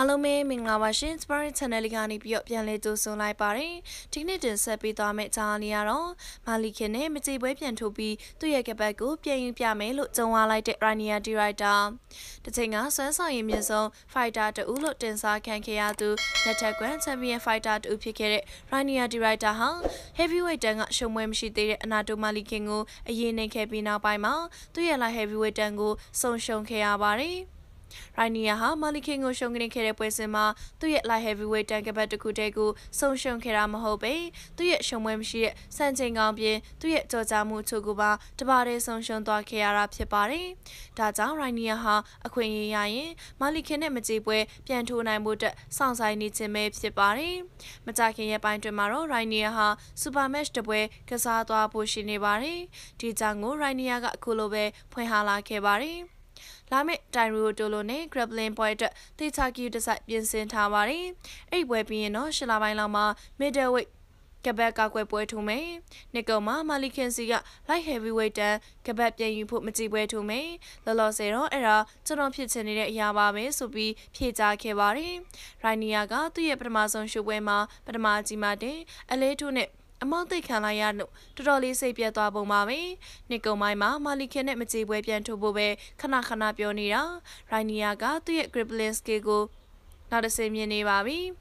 အားလုံးပဲမင်္ဂလာပါရှင် Spirit Channel လေးကနေပြီးတော့ပြန်လည်ကြိုဆိုလိုက်ပါတယ်ဒီနေ့တင်ဆက်ပေးသွားမယ့်အကြောင်းလေးကတော့မာလီခင်နဲ့မကြေပွဲပြန်ထုတ်ပြီးသူ့ရဲ့ကပတ်ကိုပြန်ယူပြမယ်လို့ကြုံရလိုက်တဲ့ Rania Director တစ်ချိန်ကဆွမ်းဆောင်ရည်မြင့်ဆုံး Fighter တူလို့တင်စားခံခဲ့ရသူလက်ထက်ကွမ် Champion Fighter တူဖြစ်ခဲ့တဲ့ Rania Director ဟာ Heavyweight တန်းကရှုံးပွဲမရှိသေးတဲ့အနာတိုမာလီခင်ကိုအရင်နှိမ်ခဲ့ပြီးနောက်ပိုင်းမှာသူ့ရဲ့ Light Heavyweight တန်းကိုဆုံးရှုံးခဲ့ရပါတယ် ရိုင်းနီယာဟာမာလီကင်ကိုရှုံးကနေခဲ့တဲ့ပွဲစဉ်မှာသူ့ရဲ့ light heavyweight တန်ကပတ်တစ်ခုတည်းကိုဆုံးရှုံးခဲ့တာမဟုတ်ပေသူ့ရဲ့ရှုံးပွဲမရှိတဲ့စံချိန်ကောင်းပြင်သူ့ရဲ့ကြော်ကြားမှုချို့ကိုပါတပါးတည်းဆုံးရှုံးသွားခဲ့ရတာဖြစ်ပါတယ်။ဒါကြောင့်ရိုင်းနီယာဟာအခွင့်အရေးရရင်မာလီကင်နဲ့မကြေပွဲပြန်ထိုးနိုင်ဖို့အတွက်စောင့်ဆိုင်နေခြင်းပဲဖြစ်ပါတယ်။မကြခင်ရဲ့ပိုင်းတွင်မှာတော့ရိုင်းနီယာဟာစူပါမက်ချ်တပွဲကစားသွားဖို့ရှိနေပါတယ်။ဒီကြောင့်ကိုရိုင်းနီယာကအခုလိုပဲဖွင့်ဟလာခဲ့ပါတယ်။ လာမယ့်တိုင်ရိုတိုလိုနဲ့ grappling point အတွက်တေချာကီဒီဇိုင်းပြင်ဆင်ထားပါတယ်။အဲ့ပွဲပြီးရင်တော့ရှလပိုင်းလောက်မှာ middleweight ကဘက်ကကွယ်ပွဲထုံမယ်။နီကောမှာမာလီခင်စီက light heavyweight တန်ကဘက်ပြန်ယူဖို့မကြည့်ပွဲထုံမယ်။လောလောဆယ်တော့အဲ့ဒါကျွန်တော်ဖြစ်ချင်နေတဲ့အရာပါပဲဆိုပြီးဖြေကြားခဲ့ပါတယ်။ရိုင်နီယာကသူ့ရဲ့ပထမဆုံးရှုပ်ပွဲမှာပထမကြီးမှတင်အလဲထုနဲ့ အမောက်သိခံလိုက်ရလို့တော်တော်လေးစိတ်ပြတ်သွားပုံပါပဲ။နှစ်ကုံမိုင်းမှာမာလီခင်နဲ့မကြေပွဲပြန်ထုတ်ဖို့ပဲခဏခဏပြောနေတာ။ရိုင်နီယာကသူ့ရဲ့ grippling skill ကိုနောက်တစ်ဆင့်မြင်နေပါပြီ။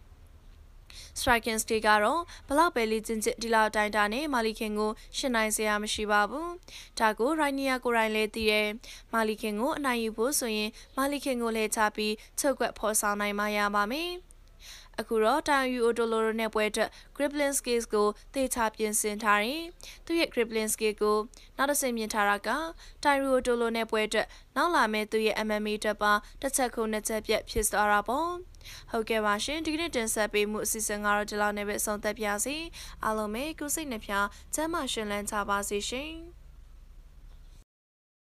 striking stay ကတော့ဘလောက်ပဲလေးချင်းချစ်ဒီလောက်တိုင်းတာနဲ့မာလီခင်ကိုရှင်းနိုင်စရာမရှိပါဘူး။ဒါကိုရိုင်နီယာကိုရိုင်းလေးသိတယ်။မာလီခင်ကိုအနိုင်ယူဖို့ဆိုရင်မာလီခင်ကိုလည်းချပြီးချုပ်ကွက်ဖော်ဆောင်နိုင်မှရပါမယ်။ အခုတော့တိုင်ယူအိုတိုလိုရိုနဲ့ပွဲအတွက် Grippling Skills ကိုသေချာပြင်ဆင်ထားတယ်။သူ့ရဲ့ Grippling Skill ကိုနောက်တစ်ဆင့်မြင်ထားတာကတိုင်ယူအိုတိုလိုနဲ့ပွဲအတွက်နောက်လာမယ့်သူ့ရဲ့ MMA တက်ပါတစ်ချက်ခုနှစ်ချက်ပြက်ဖြစ်သွားတာပေါ့။ဟုတ်ကဲ့ပါရှင်ဒီကနေ့တင်ဆက်ပေးမှုအစီအစဉ်ကတော့ဒီလောက်နဲ့ပဲအဆုံးသတ်ပါစီ။အားလုံးပဲကိုစိတ်နှဖျားကျမ်းမာရှင်လန်းကြပါစေရှင်။